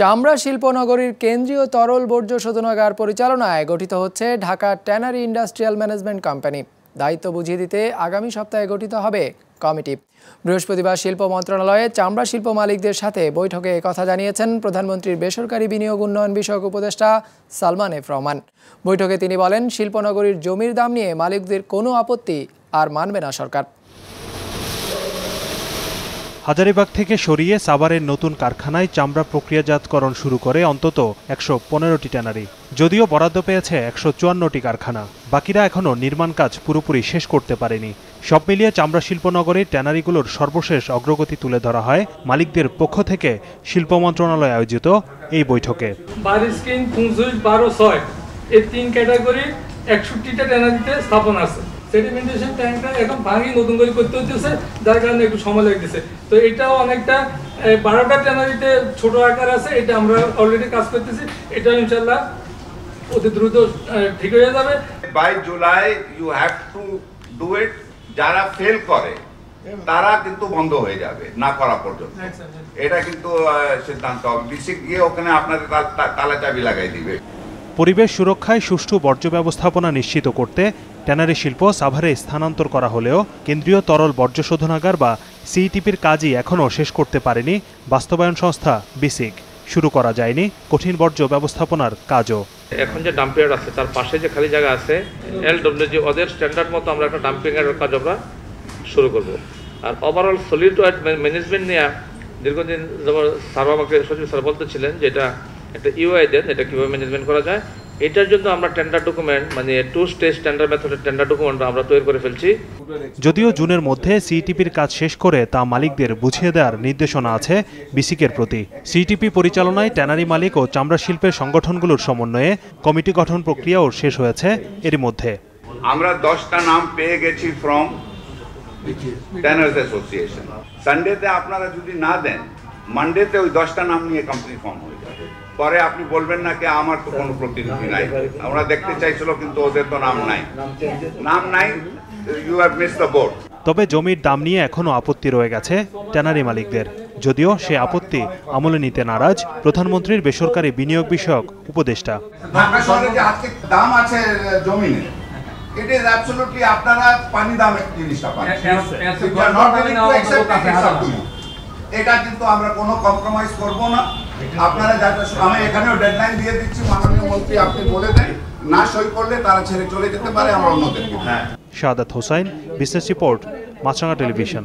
চামড়া শিল্পনগরীর কেন্দ্রীয় তরল বর্জ্য শোধনাগার পরিচালনায় গঠিত হচ্ছে Dhaka tannery industrial management company. দায়িত্ব বুঝিয়ে দিতে আগামী সপ্তাহে গঠিত হবে কমিটি। বৃহস্পতিবার শিল্প মন্ত্রণালয়ে চামড়া শিল্প মালিকদের সাথে বৈঠকে কথা জানিয়েছেন প্রধানমন্ত্রীর বেসরকারি বিনিয়োগ উন্নয়ন বিষয়ক উপদেষ্টা সালমান এফ রহমান। বৈঠকে তিনি বলেন, শিল্পনগরীর জমির দাম নিয়ে মালিকদের কোনো আপত্তি আর মানবে না সরকার। হাজারিবাগ থেকে সরিয়ে সাভারের নতুন কারখানায় চামড়া প্রক্রিয়াজাতকরণ শুরু করে অন্তত একশো পনেরোটি ট্যানারি। যদিও বরাদ্দ পেয়েছে একশো চুয়ান্নটি কারখানা। বাকিরা এখনও নির্মাণ কাজ পুরোপুরি শেষ করতে পারেনি। সব মিলিয়ে চামড়া শিল্পনগরীর ট্যানারিগুলোর সর্বশেষ অগ্রগতি তুলে ধরা হয় মালিকদের পক্ষ থেকে শিল্প মন্ত্রণালয় আয়োজিত এই বৈঠকে। এই তিন ক্যাটাগরি একষট্টিটা ট্যানারিতে স্থাপন আছে। সেডিমেন্টেশন ট্যাঙ্কটা এখন ভাঙি নতুন করে করতে হচ্ছে যার কারণে একটু সময় লাগতেছে। তো এটাও অনেকটা বারোটা ট্যানারিতে ছোট আকার আছে এটা আমরা অলরেডি কাজ করতেছি। এটা ইনশাল্লাহ অতি দ্রুত ঠিক হয়ে যাবে। By July you have to do it যারা ফেল করে তারা কিন্তু বন্ধ হয়ে যাবে না করা পর্যন্ত। এটা কিন্তু সিদ্ধান্ত। হবে গিয়ে ওখানে আপনাদের তালা চাবি লাগাই দিবে। পরিবেশ সুরক্ষায় সুষ্ঠু বর্জ্য ব্যবস্থাপনা নিশ্চিত করতে ট্যানারি শিল্প সাভারে স্থানান্তর করা হলেও কেন্দ্রীয় তরল বর্জ্য শোধনাগার বা সিইটিপির কাজই এখনও শেষ করতে পারেনি বাস্তবায়ন সংস্থা বিসিক। শুরু করা যায়নি কঠিন বর্জ্য ব্যবস্থাপনার কাজও। এখন যে ডাম্পিয়ার্ড আছে, তার পাশে যে খালি জায়গা আছে এল ডব্লিউজি ওদের স্ট্যান্ডার্ড মতো আমরা একটা ডাম্পিং এর কাজ আমরা শুরু করব। আর ওভারঅল সলিড ওয়েট ম্যানেজমেন্ট নিয়ে দীর্ঘদিন যেমন স্যার আমাকে সচিব স্যার বলতেছিলেন যে এটা একটা ইউআই দেন, এটা কীভাবে ম্যানেজমেন্ট করা যায়। এটার জন্য আমরা টেন্ডার ডকুমেন্ট মানে টু স্টেজ টেন্ডার মেথডের টেন্ডার ডকুমেন্ট আমরা তৈরি করে ফেলছি। যদিও জুনের মধ্যে সিইটিপির কাজ শেষ করে তা মালিকদের বুঝিয়ে দেওয়ার নির্দেশনা আছে বিসিকের প্রতি। সিটিপি পরিচালনায় ট্যানারি মালিক ও চামড়া শিল্পের সংগঠনগুলোর সমন্বয়ে কমিটি গঠন প্রক্রিয়াও শেষ হয়েছে এরই মধ্যে। আমরা দশটা নাম পেয়ে গেছি ফ্রম ট্যানার্স অ্যাসোসিয়েশন সানডেতে আপনারা যদি না দেন মানডেতে ওই দশটা নাম নিয়ে কোম্পানি ফর্ম হয়ে পরে আপনি বলবেন না কি আমার তো কোনো প্রতিনিধি নাই। আমরা দেখতে চাইছিল কিন্তু ওদের তো নাম নাই। নাম নাই you have miss the board তবে জমির দাম নিয়ে এখনও আপত্তি রয়ে গেছে ট্যানারি মালিকদের। যদিও সে আপত্তি আমলে নিতে নারাজ প্রধানমন্ত্রীর বেসরকারি বিনিয়োগ বিষয়ক উপদেষ্টা। ঢাকা শহরে যে আজকে দাম আছে জমিনে ইট ইজ অ্যাবসলিউটলি আপনারা পানি দামে জিনিসটা পান। it, up to you. এটা কিন্তু আমরা কোনো কম্প্রোমাইজ করব না। আপনারা যাতে আমি এখানেও ডেডলাইন দিয়ে দিচ্ছি, মাননীয় মন্ত্রী আপনি বলে দেন। না সই করলে তারা ছেড়ে চলে যেতে পারে, আমরা হ্যাঁ। Shahadat Hossain business report Maasranga television.